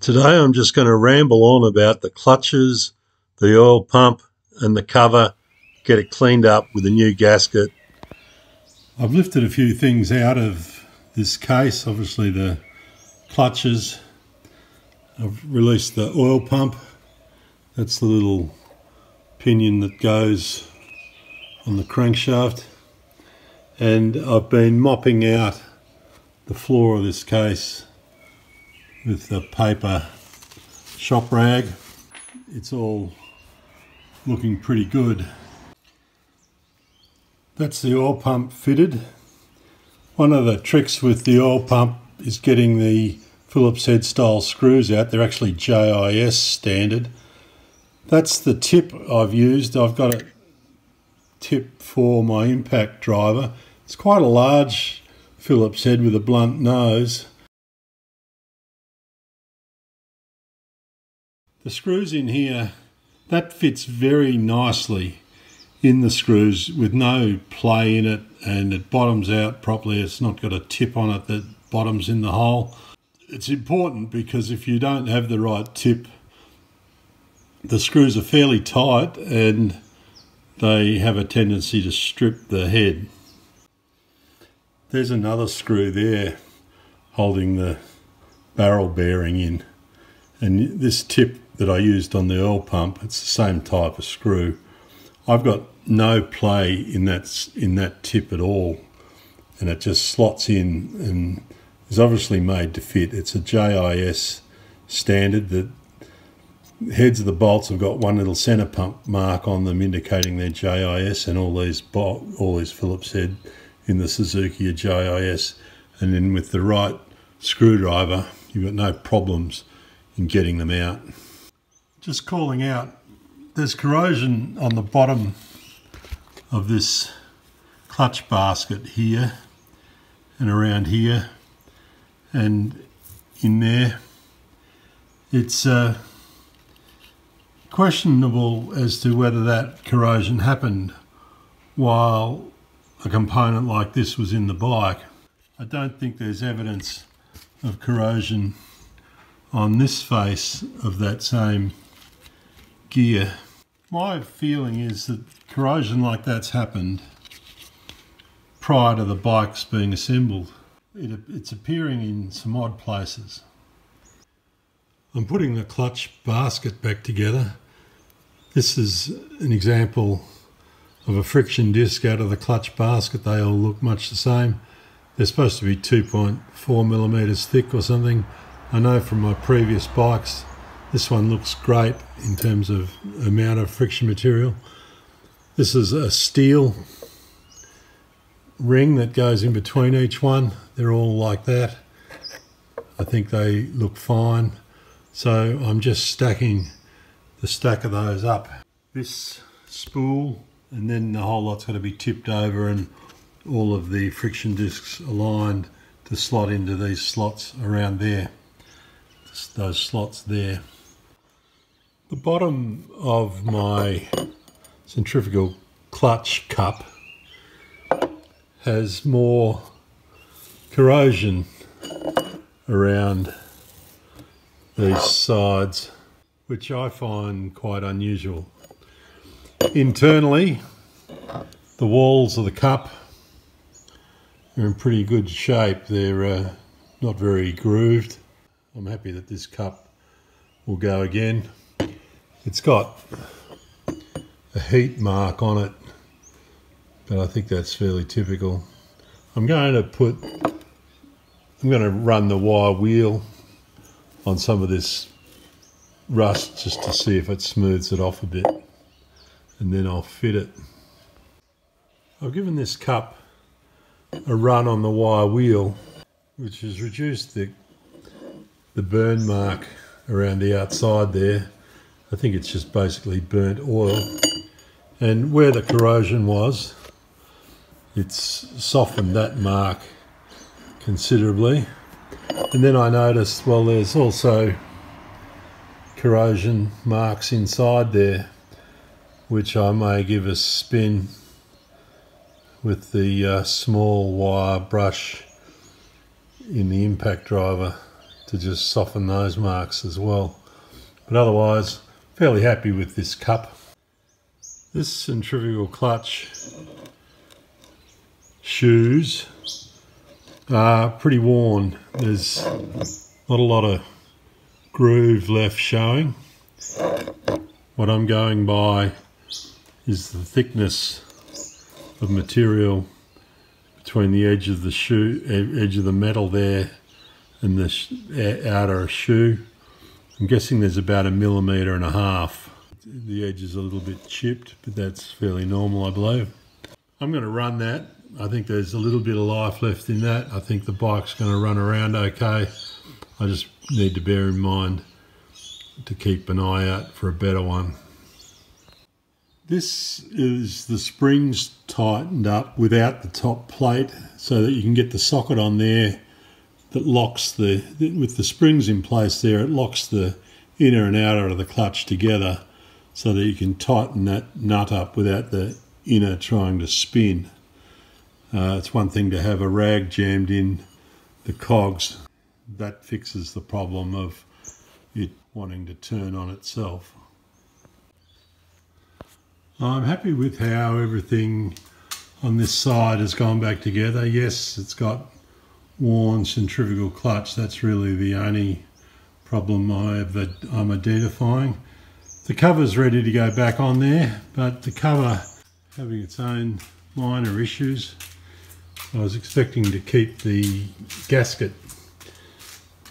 Today I'm just going to ramble on about the clutches, the oil pump and the cover, get it cleaned up with a new gasket. I've lifted a few things out of this case, obviously the clutches. I've released the oil pump, that's the little pinion that goes on the crankshaft and I've been mopping out the floor of this case with the paper shop rag. It's all looking pretty good. That's the oil pump fitted. One of the tricks with the oil pump is getting the Phillips head style screws out. They're actually JIS standard. That's the tip I've used. I've got a tip for my impact driver. It's quite a large Phillips head with a blunt nose. The screws in here, that fits very nicely in the screws with no play in it and it bottoms out properly. It's not got a tip on it that bottoms in the hole. It's important because if you don't have the right tip, the screws are fairly tight and they have a tendency to strip the head. There's another screw there holding the barrel bearing in. And this tip that I used on the oil pump. It's the same type of screw. I've got no play in that in that tip at all, and it just slots in and is obviously made to fit. It's a JIS standard. that heads of the bolts have got one little centre punch mark on them indicating they're JIS, and all these all these Phillips head in the Suzuki are JIS. And then with the right screwdriver, you've got no problems in getting them out just calling out, there's corrosion on the bottom of this clutch basket here and around here and in there. It's uh, questionable as to whether that corrosion happened while a component like this was in the bike. I don't think there's evidence of corrosion on this face of that same gear. My feeling is that corrosion like that's happened prior to the bikes being assembled. It, it's appearing in some odd places. I'm putting the clutch basket back together. This is an example of a friction disc out of the clutch basket. They all look much the same. They're supposed to be 2.4 millimeters thick or something. I know from my previous bikes this one looks great in terms of amount of friction material. This is a steel ring that goes in between each one. They're all like that. I think they look fine. So I'm just stacking the stack of those up. This spool and then the whole lot's got to be tipped over and all of the friction discs aligned to slot into these slots around there. Just those slots there. The bottom of my centrifugal clutch cup has more corrosion around these sides, which I find quite unusual. Internally, the walls of the cup are in pretty good shape. They're uh, not very grooved. I'm happy that this cup will go again. It's got a heat mark on it, but I think that's fairly typical. I'm going to put, I'm going to run the wire wheel on some of this rust just to see if it smooths it off a bit and then I'll fit it. I've given this cup a run on the wire wheel which has reduced the, the burn mark around the outside there I think it's just basically burnt oil. And where the corrosion was, it's softened that mark considerably. And then I noticed, well, there's also corrosion marks inside there, which I may give a spin with the uh, small wire brush in the impact driver to just soften those marks as well. But otherwise, fairly happy with this cup. This centrifugal clutch shoes are pretty worn. There's not a lot of groove left showing. What I'm going by is the thickness of material between the edge of the shoe, edge of the metal there and the outer shoe. I'm guessing there's about a millimetre and a half. The edge is a little bit chipped, but that's fairly normal, I believe. I'm going to run that. I think there's a little bit of life left in that. I think the bike's going to run around okay. I just need to bear in mind to keep an eye out for a better one. This is the springs tightened up without the top plate so that you can get the socket on there that locks the, with the springs in place there, it locks the inner and outer of the clutch together so that you can tighten that nut up without the inner trying to spin. Uh, it's one thing to have a rag jammed in the cogs. That fixes the problem of it wanting to turn on itself. I'm happy with how everything on this side has gone back together. Yes, it's got worn centrifugal clutch. That's really the only problem I've, I'm identifying. The cover's ready to go back on there, but the cover having its own minor issues. I was expecting to keep the gasket,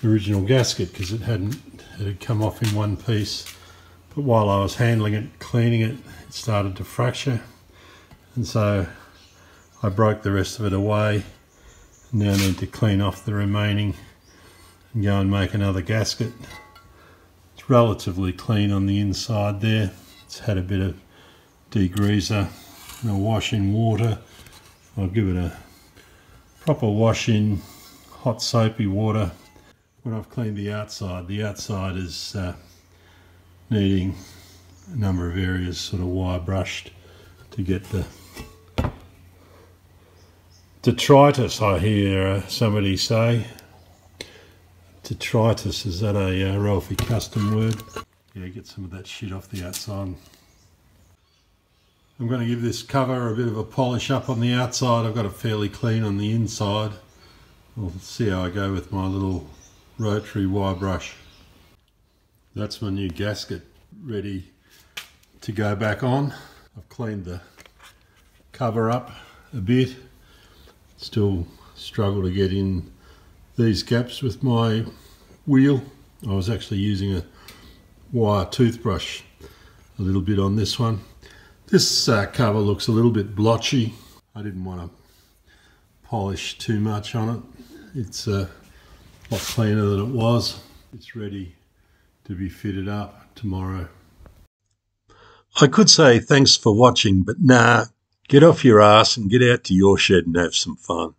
the original gasket, because it hadn't it had come off in one piece. But while I was handling it, cleaning it, it started to fracture. And so I broke the rest of it away now need to clean off the remaining and go and make another gasket. It's relatively clean on the inside there. It's had a bit of degreaser and a wash in water. I'll give it a proper wash in hot soapy water when I've cleaned the outside. The outside is uh, needing a number of areas sort of wire brushed to get the Detritus, I hear uh, somebody say. Detritus, is that a uh, Ralphie custom word? Yeah, get some of that shit off the outside. I'm going to give this cover a bit of a polish up on the outside. I've got it fairly clean on the inside. We'll see how I go with my little rotary wire brush. That's my new gasket ready to go back on. I've cleaned the cover up a bit still struggle to get in these gaps with my wheel. I was actually using a wire toothbrush a little bit on this one. This uh, cover looks a little bit blotchy. I didn't want to polish too much on it. It's uh, a lot cleaner than it was. It's ready to be fitted up tomorrow. I could say thanks for watching, but nah, Get off your ass and get out to your shed and have some fun.